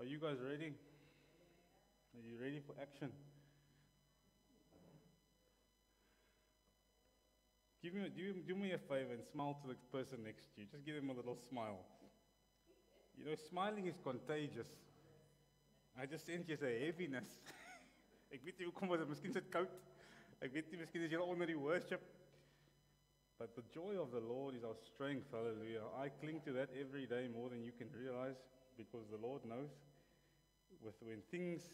Are you guys ready? Are you ready for action? Give me, do, do me a favor and smile to the person next to you. Just give them a little smile. You know, smiling is contagious. I just sense 'n heaviness. Ek weet nie hoekom dit miskien sit koud. Ek weet nie miskien is jy onder die worship. But the joy of the Lord is our strength. Hallelujah. I cling to that every day more than you can realize because the Lord knows with when things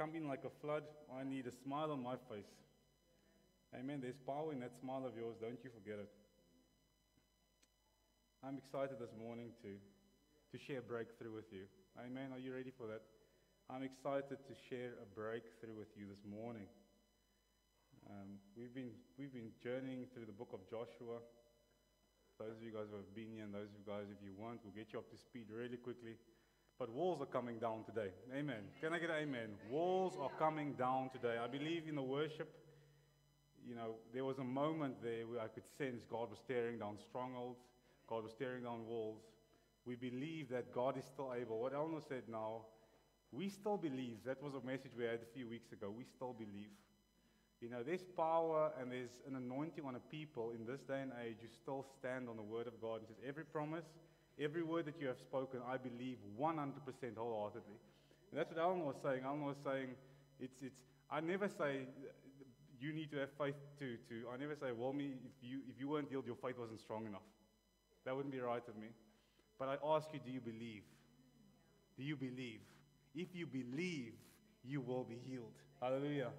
come in like a flood, I need a smile on my face. Amen. There's power in that smile of yours. Don't you forget it. I'm excited this morning to, to share a breakthrough with you. Amen. Are you ready for that? I'm excited to share a breakthrough with you this morning. Um, we've, been, we've been journeying through the book of Joshua. Those of you guys who have been here, and those of you guys, if you want, we'll get you up to speed really quickly. But walls are coming down today. Amen. Can I get an amen? Walls are coming down today. I believe in the worship. You know, there was a moment there where I could sense God was tearing down strongholds, God was tearing down walls. We believe that God is still able. What Eleanor said now, we still believe. That was a message we had a few weeks ago. We still believe. You know, there's power and there's an anointing on a people in this day and age. You still stand on the word of God. It says, every promise, every word that you have spoken, I believe 100% wholeheartedly. And that's what Alan was saying. Alan was saying, it's, it's, I never say, you need to have faith to, to I never say, well, me, if you, if you weren't healed, your faith wasn't strong enough. That wouldn't be right of me. But I ask you, do you believe? Do you believe? If you believe, you will be healed. Hallelujah.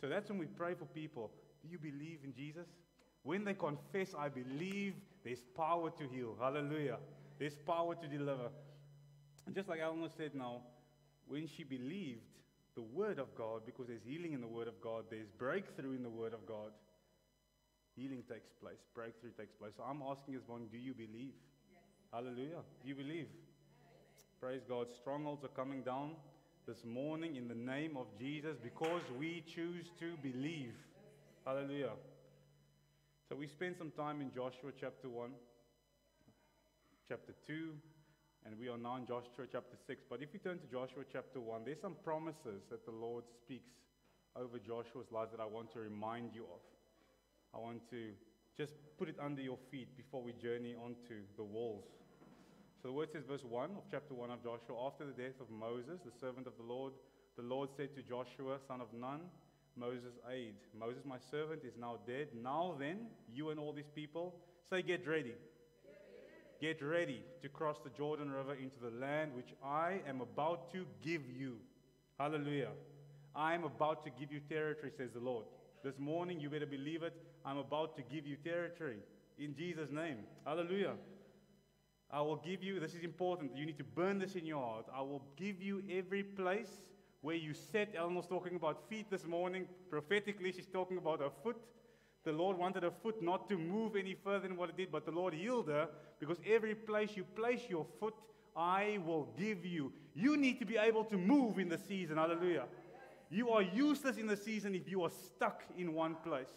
So that's when we pray for people. Do you believe in Jesus? When they confess, I believe, there's power to heal. Hallelujah. There's power to deliver. And just like Eleanor said now, when she believed the Word of God, because there's healing in the Word of God, there's breakthrough in the Word of God, healing takes place, breakthrough takes place. So I'm asking this morning, do you believe? Yes. Hallelujah. Do you believe? Praise God. Strongholds are coming down this morning in the name of Jesus because we choose to believe. Hallelujah. So we spent some time in Joshua chapter 1, chapter 2, and we are now in Joshua chapter 6. But if we turn to Joshua chapter 1, there's some promises that the Lord speaks over Joshua's life that I want to remind you of. I want to just put it under your feet before we journey onto the walls so the word says, verse 1 of chapter 1 of Joshua After the death of Moses, the servant of the Lord, the Lord said to Joshua, son of Nun, Moses' aide, Moses, my servant, is now dead. Now then, you and all these people, say, Get ready. Get ready to cross the Jordan River into the land which I am about to give you. Hallelujah. I am about to give you territory, says the Lord. This morning, you better believe it. I'm about to give you territory in Jesus' name. Hallelujah. I will give you, this is important, you need to burn this in your heart. I will give you every place where you set. Eleanor's talking about feet this morning. Prophetically, she's talking about her foot. The Lord wanted her foot not to move any further than what it did, but the Lord healed her because every place you place your foot, I will give you. You need to be able to move in the season. Hallelujah. You are useless in the season if you are stuck in one place.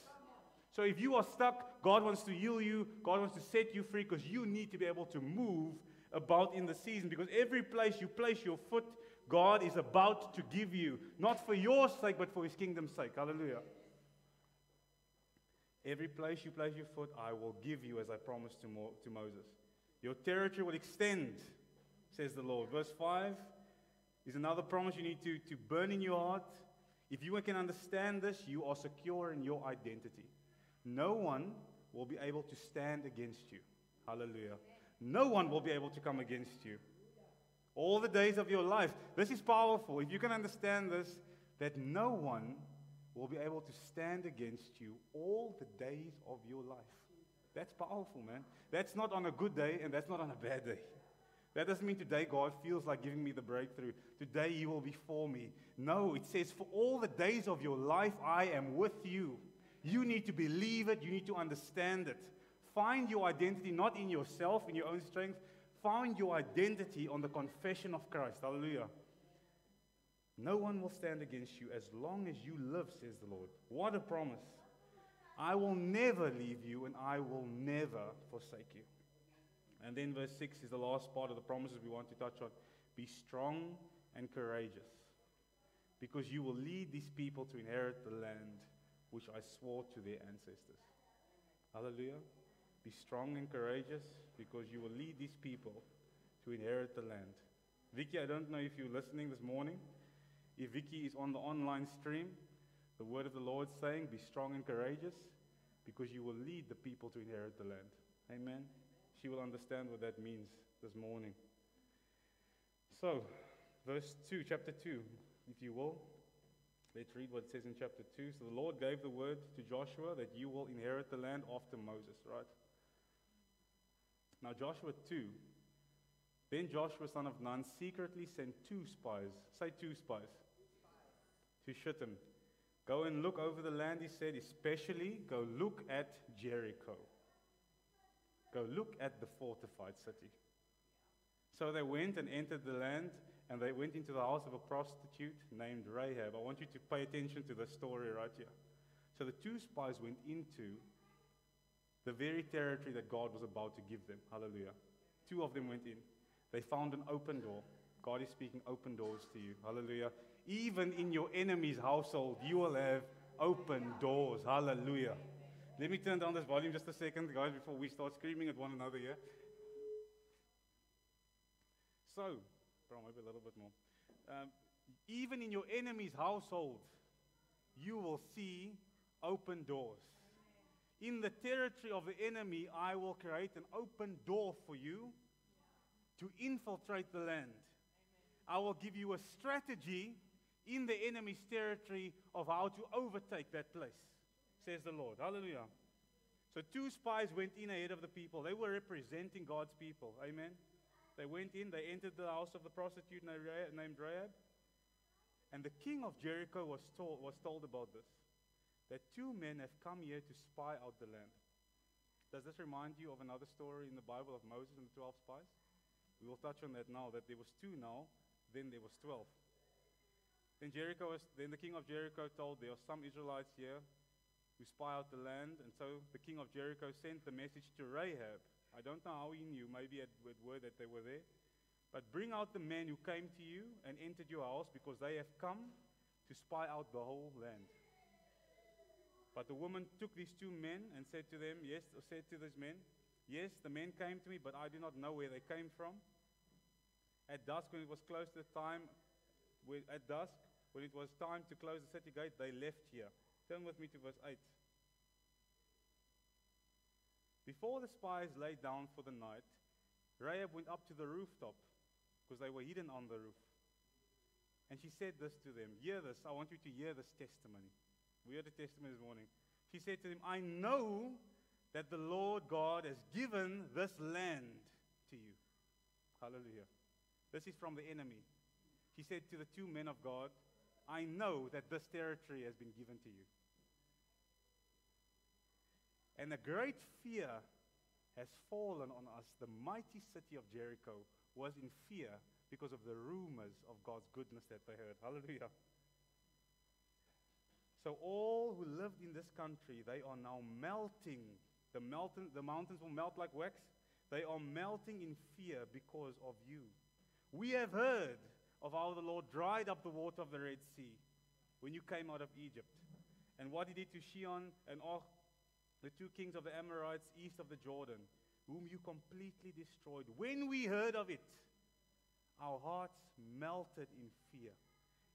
So if you are stuck, God wants to heal you, God wants to set you free because you need to be able to move about in the season because every place you place your foot, God is about to give you, not for your sake, but for his kingdom's sake. Hallelujah. Every place you place your foot, I will give you as I promised to, Mo- to Moses. Your territory will extend, says the Lord. Verse 5 is another promise you need to, to burn in your heart. If you can understand this, you are secure in your identity. No one will be able to stand against you. Hallelujah. No one will be able to come against you. All the days of your life. This is powerful. If you can understand this, that no one will be able to stand against you all the days of your life. That's powerful, man. That's not on a good day and that's not on a bad day. That doesn't mean today God feels like giving me the breakthrough. Today you will be for me. No, it says, for all the days of your life, I am with you. You need to believe it, you need to understand it. Find your identity not in yourself, in your own strength. Find your identity on the confession of Christ. Hallelujah. No one will stand against you as long as you live, says the Lord. What a promise. I will never leave you and I will never forsake you. And then verse 6 is the last part of the promises we want to touch on. Be strong and courageous, because you will lead these people to inherit the land which I swore to their ancestors. Hallelujah. Be strong and courageous, because you will lead these people to inherit the land. Vicky, I don't know if you're listening this morning. If Vicky is on the online stream, the word of the Lord saying, Be strong and courageous, because you will lead the people to inherit the land. Amen. She will understand what that means this morning. So, verse 2, chapter 2, if you will. Let's read what it says in chapter 2. So the Lord gave the word to Joshua that you will inherit the land after Moses, right? Now, Joshua 2. Then Joshua, son of Nun, secretly sent two spies. Say two spies. To Shittim. Go and look over the land, he said, especially go look at Jericho. Go look at the fortified city. So they went and entered the land, and they went into the house of a prostitute named Rahab. I want you to pay attention to the story right here. So the two spies went into the very territory that God was about to give them. Hallelujah. Two of them went in. They found an open door. God is speaking open doors to you. Hallelujah. Even in your enemy's household, you will have open doors. Hallelujah. Let me turn down this volume just a second, guys, before we start screaming at one another here. So, maybe a little bit more. Um, even in your enemy's household, you will see open doors. In the territory of the enemy, I will create an open door for you to infiltrate the land. I will give you a strategy in the enemy's territory of how to overtake that place, says the Lord. Hallelujah. So, two spies went in ahead of the people. They were representing God's people. Amen. They went in, they entered the house of the prostitute named Rahab. And the king of Jericho was told, was told about this that two men have come here to spy out the land. Does this remind you of another story in the Bible of Moses and the 12 spies? We will touch on that now, that there was two now, then there was 12. Then Jericho was, then the king of Jericho told there are some Israelites here who spy out the land, and so the king of Jericho sent the message to Rahab, I don't know how he knew. Maybe it word that they were there. But bring out the men who came to you and entered your house because they have come to spy out the whole land. But the woman took these two men and said to them, Yes, or said to these men, Yes, the men came to me, but I do not know where they came from. At dusk, when it was close to the time, at dusk, when it was time to close the city gate, they left here. Turn with me to verse 8. Before the spies lay down for the night, Rahab went up to the rooftop because they were hidden on the roof. And she said this to them Hear this. I want you to hear this testimony. We heard the testimony this morning. She said to them, I know that the Lord God has given this land to you. Hallelujah. This is from the enemy. She said to the two men of God, I know that this territory has been given to you. And a great fear has fallen on us. The mighty city of Jericho was in fear because of the rumors of God's goodness that they heard. Hallelujah. So all who lived in this country, they are now melting. The, mountain, the mountains will melt like wax. They are melting in fear because of you. We have heard of how the Lord dried up the water of the Red Sea when you came out of Egypt. And what he did to Sihon and Og the two kings of the Amorites east of the Jordan, whom you completely destroyed. When we heard of it, our hearts melted in fear.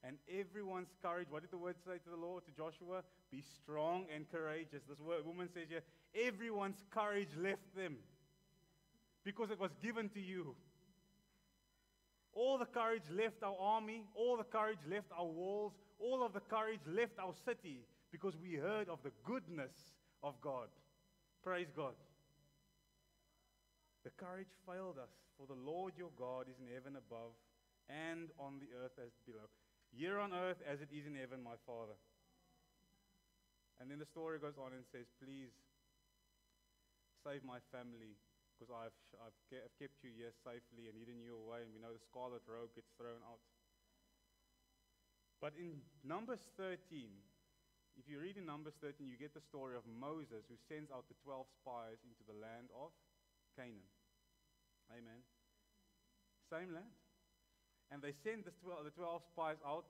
And everyone's courage, what did the word say to the Lord, to Joshua? Be strong and courageous. This word, woman says here, everyone's courage left them because it was given to you. All the courage left our army, all the courage left our walls, all of the courage left our city because we heard of the goodness of God. Praise God. The courage failed us, for the Lord your God is in heaven above and on the earth as below. Here on earth as it is in heaven, my Father. And then the story goes on and says, Please save my family because I've, I've, I've kept you here safely and hidden you away. And we know the scarlet robe gets thrown out. But in Numbers 13, if you read in Numbers 13, you get the story of Moses who sends out the 12 spies into the land of Canaan. Amen. Same land. And they sent the 12, the 12 spies out.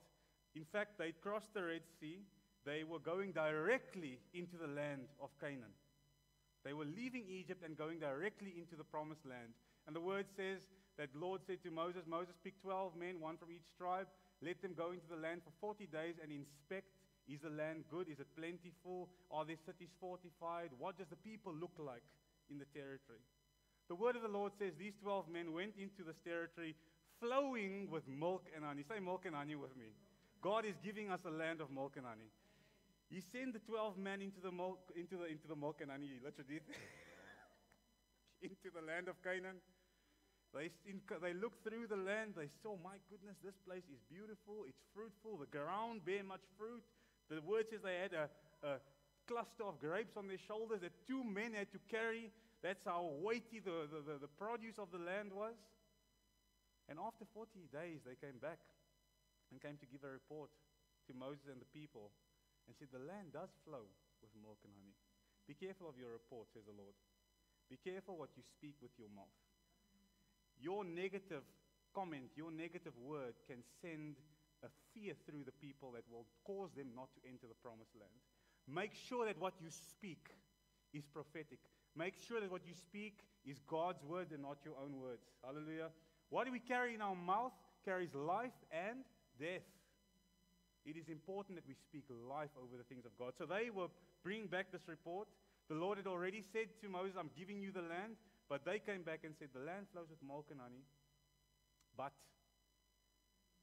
In fact, they crossed the Red Sea. They were going directly into the land of Canaan. They were leaving Egypt and going directly into the promised land. And the word says that the Lord said to Moses, Moses, pick 12 men, one from each tribe. Let them go into the land for 40 days and inspect. Is the land good? Is it plentiful? Are there cities fortified? What does the people look like in the territory? The word of the Lord says these 12 men went into this territory flowing with milk and honey. Say milk and honey with me. God is giving us a land of milk and honey. He sent the 12 men into the milk, into the, into the milk and honey, literally, into the land of Canaan. They, they looked through the land. They saw, my goodness, this place is beautiful. It's fruitful. The ground bear much fruit. The word says they had a, a cluster of grapes on their shoulders that two men had to carry. That's how weighty the, the, the, the produce of the land was. And after 40 days, they came back and came to give a report to Moses and the people and said, The land does flow with milk and honey. Be careful of your report, says the Lord. Be careful what you speak with your mouth. Your negative comment, your negative word can send a fear through the people that will cause them not to enter the promised land. Make sure that what you speak is prophetic. Make sure that what you speak is God's word and not your own words. Hallelujah. What do we carry in our mouth carries life and death. It is important that we speak life over the things of God. So they were bringing back this report. The Lord had already said to Moses, I'm giving you the land. But they came back and said, The land flows with milk and honey. But,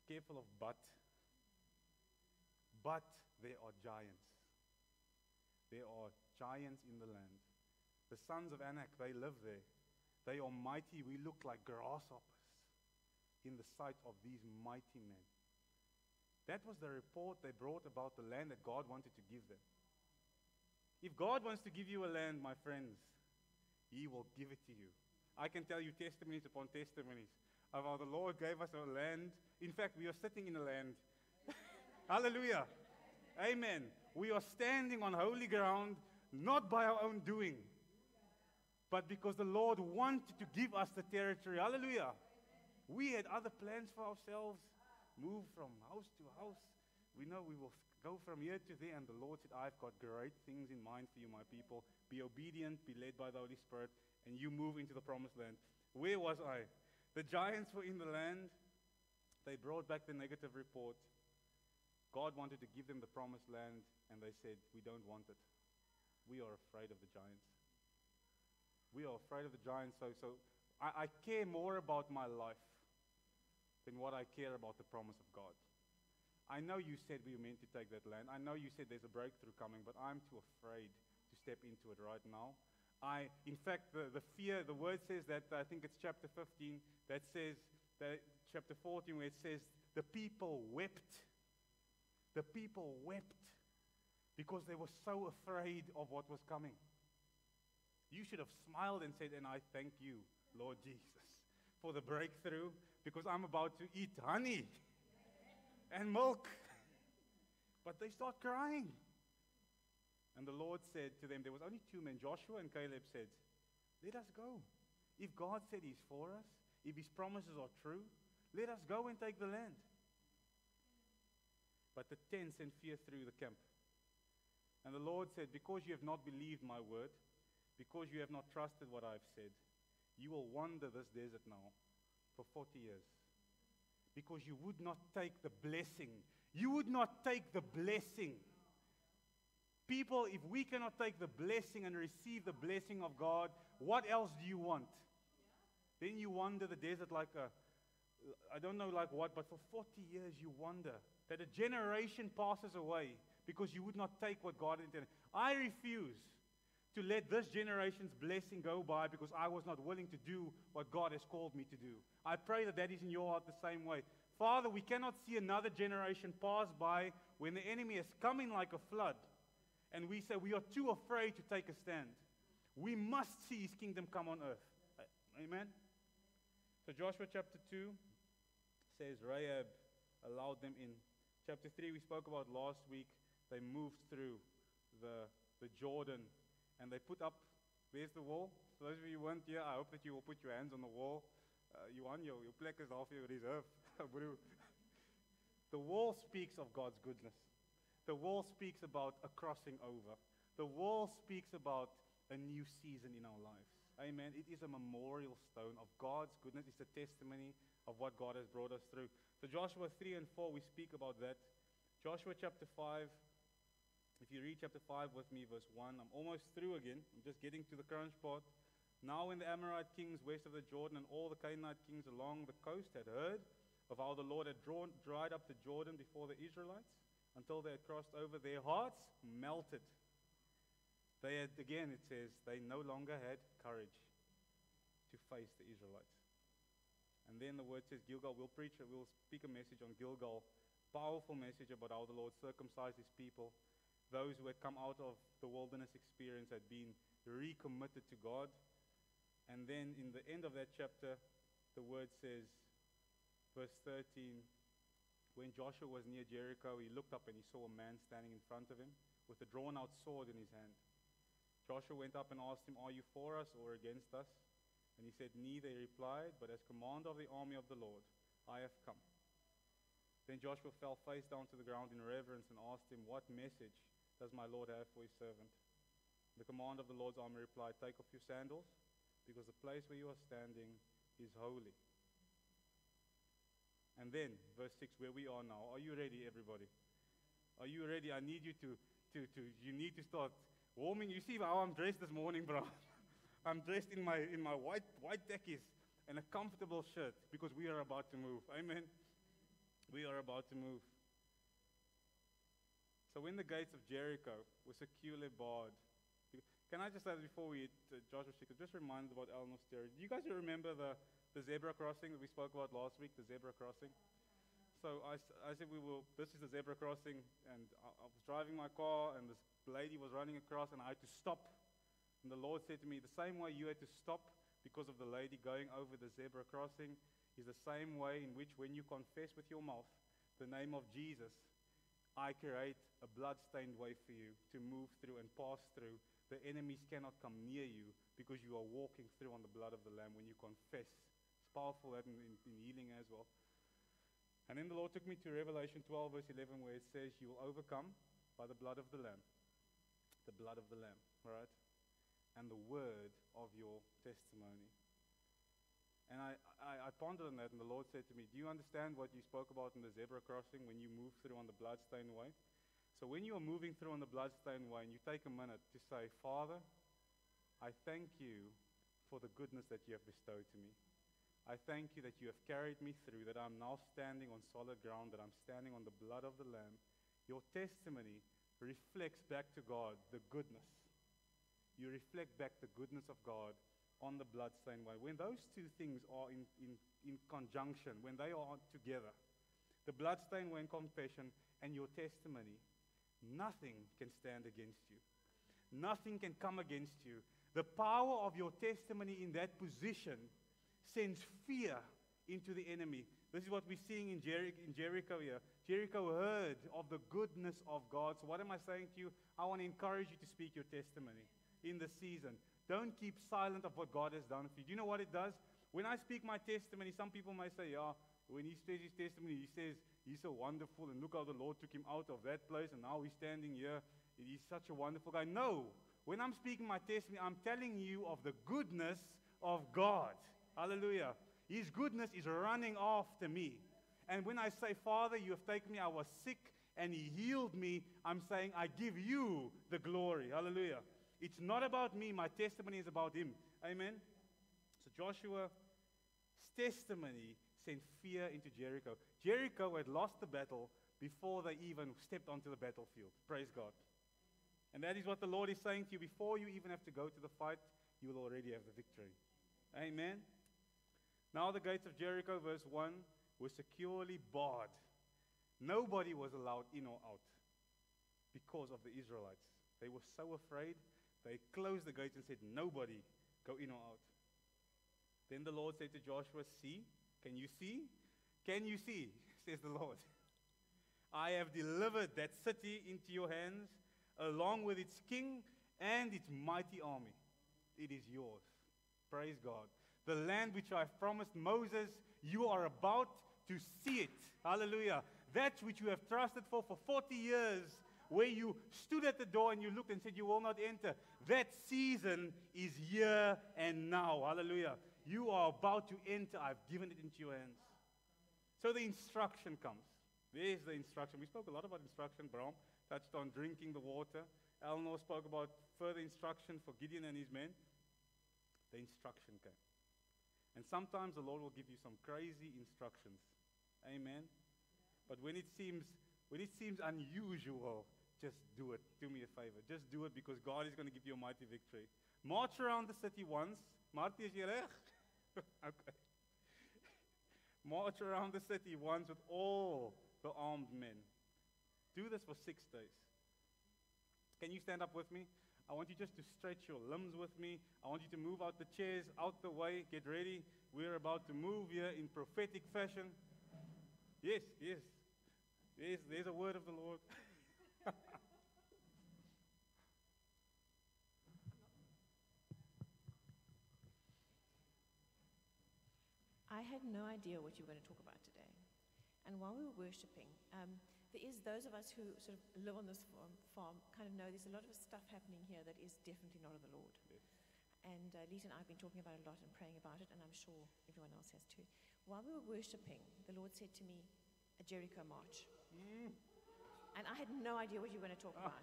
careful of but, but there are giants. There are giants in the land. The sons of Anak, they live there. They are mighty. We look like grasshoppers in the sight of these mighty men. That was the report they brought about the land that God wanted to give them. If God wants to give you a land, my friends, He will give it to you. I can tell you testimonies upon testimonies of how the Lord gave us a land. In fact, we are sitting in a land. Hallelujah. Amen. We are standing on holy ground, not by our own doing, but because the Lord wanted to give us the territory. Hallelujah. We had other plans for ourselves, move from house to house. We know we will go from here to there, and the Lord said, I've got great things in mind for you, my people. Be obedient, be led by the Holy Spirit, and you move into the promised land. Where was I? The giants were in the land. They brought back the negative report. God wanted to give them the promised land, and they said, We don't want it. We are afraid of the giants. We are afraid of the giants, so, so I, I care more about my life than what I care about the promise of God. I know you said we were meant to take that land. I know you said there's a breakthrough coming, but I'm too afraid to step into it right now. I, in fact, the, the fear, the word says that, I think it's chapter 15, that says, that chapter 14, where it says, the people wept. The people wept because they were so afraid of what was coming. You should have smiled and said, And I thank you, Lord Jesus, for the breakthrough because I'm about to eat honey and milk. But they start crying. And the Lord said to them, There was only two men, Joshua and Caleb said, Let us go. If God said He's for us, if His promises are true, let us go and take the land. But the ten sent fear through the camp. And the Lord said, Because you have not believed my word, because you have not trusted what I've said, you will wander this desert now for 40 years. Because you would not take the blessing. You would not take the blessing People, if we cannot take the blessing and receive the blessing of God, what else do you want? Then you wander the desert like a, I don't know like what, but for 40 years you wander. That a generation passes away because you would not take what God intended. I refuse to let this generation's blessing go by because I was not willing to do what God has called me to do. I pray that that is in your heart the same way. Father, we cannot see another generation pass by when the enemy is coming like a flood and we say we are too afraid to take a stand. We must see his kingdom come on earth. Amen? So, Joshua chapter 2 says Rahab allowed them in. Chapter 3, we spoke about last week. They moved through the, the Jordan and they put up, where's the wall? For those of you who weren't here, I hope that you will put your hands on the wall. Uh, you on your, your plaque is your reserve. the wall speaks of God's goodness. The wall speaks about a crossing over. The wall speaks about a new season in our lives. Amen. It is a memorial stone of God's goodness. It's a testimony of what God has brought us through. So, Joshua 3 and 4, we speak about that. Joshua chapter 5, if you read chapter 5 with me, verse 1, I'm almost through again. I'm just getting to the crunch part. Now, when the Amorite kings west of the Jordan and all the Canaanite kings along the coast had heard of how the Lord had drawn, dried up the Jordan before the Israelites until they had crossed over, their hearts melted. They had, again, it says, they no longer had courage to face the Israelites. And then the word says, Gilgal, we'll preach, we'll speak a message on Gilgal, powerful message about how the Lord circumcised his people. Those who had come out of the wilderness experience had been recommitted to God and then in the end of that chapter, the word says, verse 13, when Joshua was near Jericho, he looked up and he saw a man standing in front of him with a drawn out sword in his hand. Joshua went up and asked him, Are you for us or against us? And he said, Neither, he replied, but as commander of the army of the Lord, I have come. Then Joshua fell face down to the ground in reverence and asked him, What message does my Lord have for his servant? The commander of the Lord's army replied, Take off your sandals because the place where you are standing is holy. And then, verse 6, where we are now. Are you ready, everybody? Are you ready? I need you to, to, to you need to start warming. You see how I'm dressed this morning, bro? I'm dressed in my, in my white, white techies and a comfortable shirt because we are about to move. Amen. We are about to move. So when the gates of Jericho were securely barred, can I just say before we uh, Joshua just remind about Eleanor Sterry. Do you guys remember the, the zebra crossing that we spoke about last week, the zebra crossing? So I, I said we will, this is the zebra crossing, and I, I was driving my car, and this lady was running across, and I had to stop. And the Lord said to me, the same way you had to stop because of the lady going over the zebra crossing is the same way in which when you confess with your mouth the name of Jesus, I create a blood-stained way for you to move through and pass through the enemies cannot come near you because you are walking through on the blood of the Lamb when you confess. It's powerful in, in, in healing as well. And then the Lord took me to Revelation 12, verse 11, where it says, You will overcome by the blood of the Lamb. The blood of the Lamb, right? And the word of your testimony. And I, I, I, pondered on that, and the Lord said to me, Do you understand what you spoke about in the zebra crossing when you move through on the bloodstained way? So when you are moving through on the bloodstained way and you take a minute to say, Father, I thank you for the goodness that you have bestowed to me. I thank you that you have carried me through, that I'm now standing on solid ground, that I'm standing on the blood of the Lamb. Your testimony reflects back to God the goodness. You reflect back the goodness of God on the bloodstained way. When those two things are in, in, in conjunction, when they are together, the bloodstained way confession and your testimony, Nothing can stand against you. Nothing can come against you. The power of your testimony in that position sends fear into the enemy. This is what we're seeing in, Jericho, in Jericho here. Jericho heard of the goodness of God. So, what am I saying to you? I want to encourage you to speak your testimony in the season. Don't keep silent of what God has done for you. Do you know what it does? When I speak my testimony, some people may say, Yeah, when he says his testimony, he says, He's so wonderful, and look how the Lord took him out of that place, and now he's standing here. He's such a wonderful guy. No, when I'm speaking my testimony, I'm telling you of the goodness of God. Hallelujah. His goodness is running after me. And when I say, Father, you have taken me, I was sick, and He healed me, I'm saying, I give you the glory. Hallelujah. It's not about me, my testimony is about Him. Amen. So Joshua's testimony sent fear into Jericho. Jericho had lost the battle before they even stepped onto the battlefield. Praise God. And that is what the Lord is saying to you. Before you even have to go to the fight, you will already have the victory. Amen. Now the gates of Jericho, verse 1, were securely barred. Nobody was allowed in or out because of the Israelites. They were so afraid, they closed the gates and said, Nobody go in or out. Then the Lord said to Joshua, See, can you see? Can you see? says the Lord. I have delivered that city into your hands, along with its king and its mighty army. It is yours. Praise God. The land which I promised Moses, you are about to see it. Hallelujah. That which you have trusted for for 40 years, where you stood at the door and you looked and said, You will not enter. That season is here and now. Hallelujah. You are about to enter. I've given it into your hands. So the instruction comes. There's the instruction. We spoke a lot about instruction. Bram touched on drinking the water. Eleanor spoke about further instruction for Gideon and his men. The instruction came. And sometimes the Lord will give you some crazy instructions. Amen. But when it seems when it seems unusual, just do it. Do me a favor. Just do it because God is going to give you a mighty victory. March around the city once. Marty is okay. March around the city once with all the armed men. Do this for six days. Can you stand up with me? I want you just to stretch your limbs with me. I want you to move out the chairs, out the way. Get ready. We're about to move here in prophetic fashion. Yes, yes. There's, there's a word of the Lord. I had no idea what you were going to talk about today. And while we were worshiping, um, there is those of us who sort of live on this farm, farm kind of know there's a lot of stuff happening here that is definitely not of the Lord. Yes. And uh, Lisa and I have been talking about it a lot and praying about it, and I'm sure everyone else has too. While we were worshiping, the Lord said to me, a Jericho march. Mm. And I had no idea what you were going to talk about.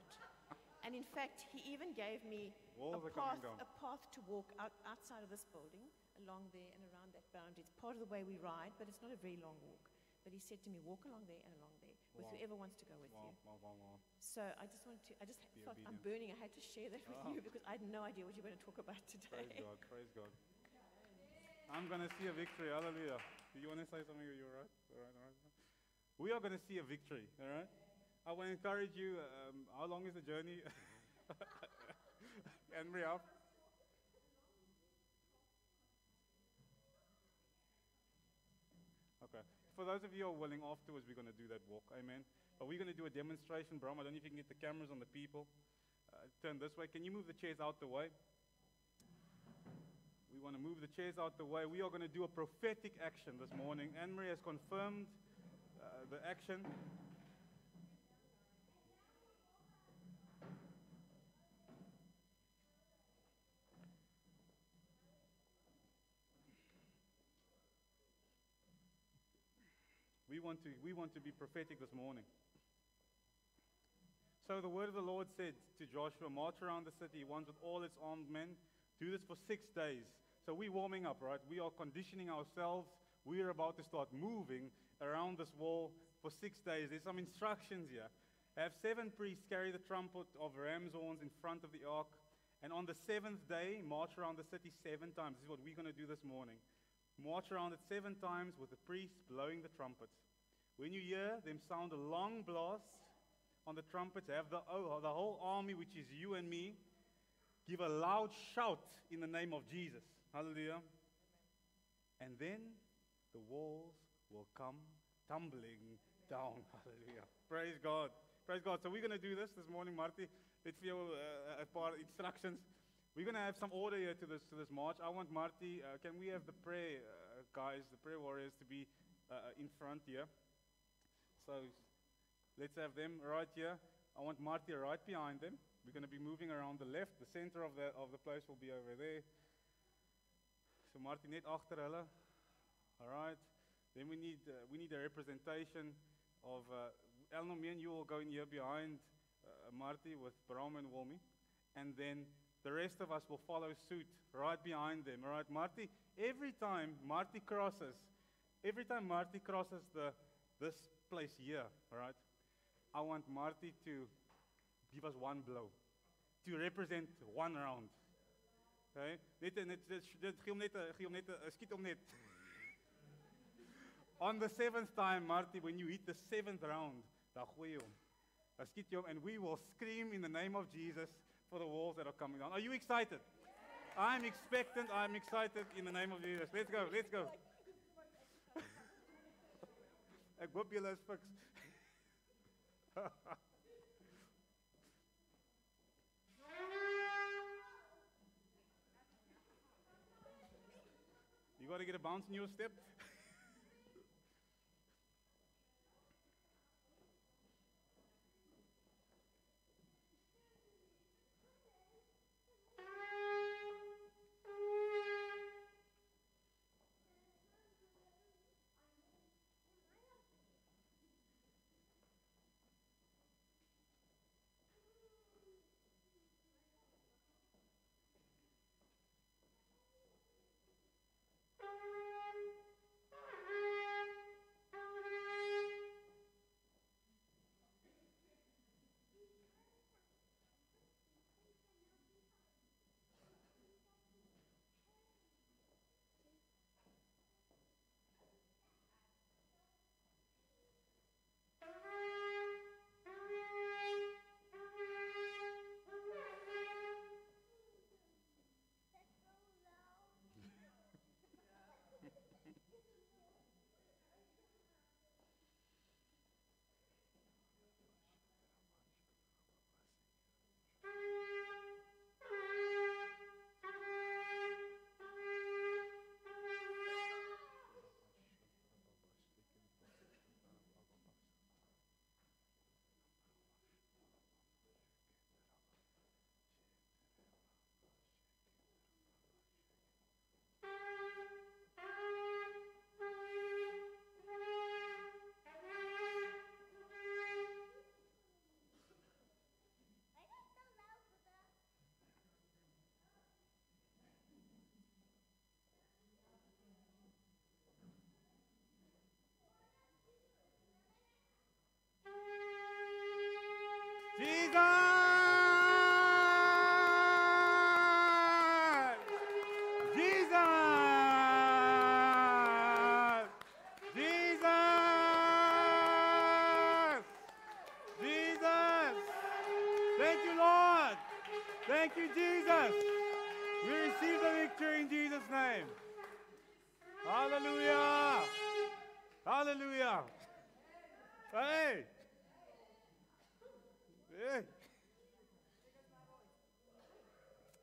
And in fact, he even gave me a path, a path to walk out, outside of this building, along there and around boundary. It's part of the way we ride, but it's not a very long walk. But he said to me, walk along there and along there with Wow. whoever wants to go with Wow, you. wow. So I just wanted to, I just Be felt I'm burning. I had to share that with Ah. you because I had no idea what you were going to talk about today. Praise. God, praise God. I'm going to see a victory. Hallelujah. Do you want to say something? Are you all right? All right, all right. We are going to see a victory, all right? I want to encourage you. Um, how long is the journey? Henry up. Okay. For those of you who are willing, afterwards we're going to do that walk. Amen. But we're going to do a demonstration, Bram. I don't know if you can get the cameras on the people. Uh, turn this way. Can you move the chairs out the way? We want to move the chairs out the way. We are going to do a prophetic action this morning. Anne Marie has confirmed uh, the action. Want to, we want to be prophetic this morning. So the word of the Lord said to Joshua, March around the city once with all its armed men. Do this for six days. So we're warming up, right? We are conditioning ourselves. We are about to start moving around this wall for six days. There's some instructions here. Have seven priests carry the trumpet of ram's horns in front of the ark. And on the seventh day, march around the city seven times. This is what we're going to do this morning. March around it seven times with the priests blowing the trumpets. When you hear them sound a long blast on the trumpets, have the, oh, the whole army, which is you and me, give a loud shout in the name of Jesus. Hallelujah. And then the walls will come tumbling down. Hallelujah. Praise God. Praise God. So we're going to do this this morning, Marty. Let's feel uh, a part instructions. We're going to have some order here to this to this march. I want Marty. Uh, can we have the prayer uh, guys, the prayer warriors, to be uh, in front here? So let's have them right here. I want Marty right behind them. We're going to be moving around the left. The center of the of the place will be over there. So Marty net hulle. All right. Then we need uh, we need a representation of uh, Elno, me and you will go in here behind uh, Marty with Bram and Wilmy, and then the rest of us will follow suit right behind them. All right, Marty. Every time Marty crosses, every time Marty crosses the this place here, all right, I want Marty to give us one blow, to represent one round. Okay? Net net net net. Uh, On the seventh time, Marty, when you hit the seventh round, and we will scream in the name of Jesus for the walls that are coming down. Are you excited? I'm expectant. I'm excited in the name of Jesus. Let's go. Let's go. Ek hoop julle is fiks. You got to get a bounce in your step. Hallelujah. Hallelujah. Hey. Hey.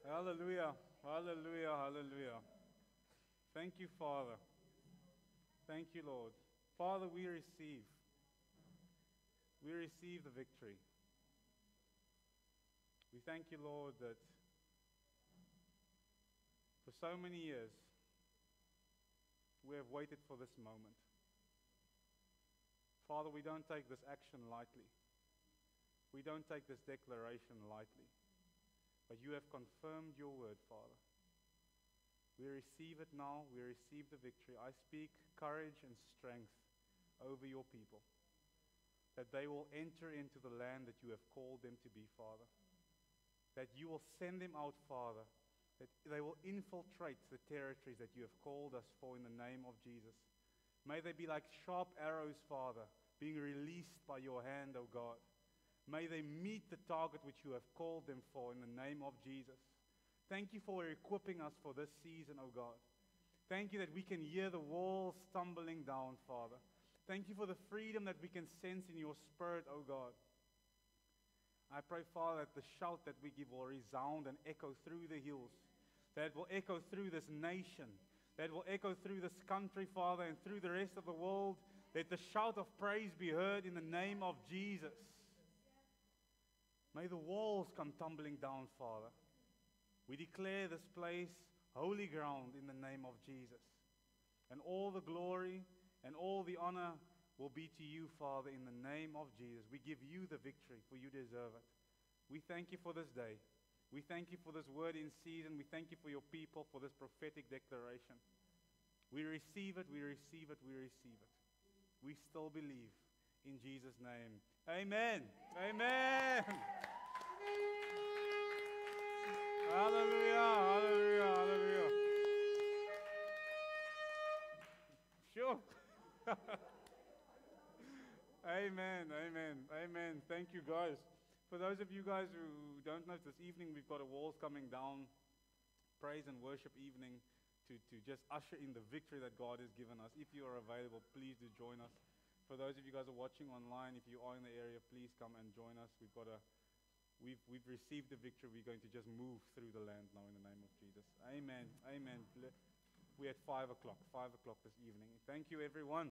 Hallelujah. Hallelujah. Hallelujah. Thank you, Father. Thank you, Lord. Father, we receive. We receive the victory. We thank you, Lord, that for so many years we have waited for this moment. Father, we don't take this action lightly. We don't take this declaration lightly. But you have confirmed your word, Father. We receive it now. We receive the victory. I speak courage and strength over your people, that they will enter into the land that you have called them to be, Father. That you will send them out, Father. That they will infiltrate the territories that you have called us for in the name of Jesus. May they be like sharp arrows, Father, being released by your hand, O God. May they meet the target which you have called them for in the name of Jesus. Thank you for equipping us for this season, O God. Thank you that we can hear the walls tumbling down, Father. Thank you for the freedom that we can sense in your spirit, O God. I pray, Father, that the shout that we give will resound and echo through the hills, that it will echo through this nation, that it will echo through this country, Father, and through the rest of the world. Let the shout of praise be heard in the name of Jesus. May the walls come tumbling down, Father. We declare this place holy ground in the name of Jesus. And all the glory and all the honor will be to you, Father, in the name of Jesus. We give you the victory, for you deserve it. We thank you for this day. We thank you for this word in season. We thank you for your people, for this prophetic declaration. We receive it, we receive it, we receive it. We still believe in Jesus' name. Amen. Amen. Hallelujah. Hallelujah. Hallelujah. Sure. amen. Amen. Amen. Thank you, guys. For those of you guys who don't know, this evening we've got a walls coming down, praise and worship evening to, to just usher in the victory that God has given us. If you are available, please do join us. For those of you guys who are watching online, if you are in the area, please come and join us. We've got a we've, we've received the victory. We're going to just move through the land now in the name of Jesus. Amen. Amen. We're at 5 o'clock, 5 o'clock this evening. Thank you, everyone.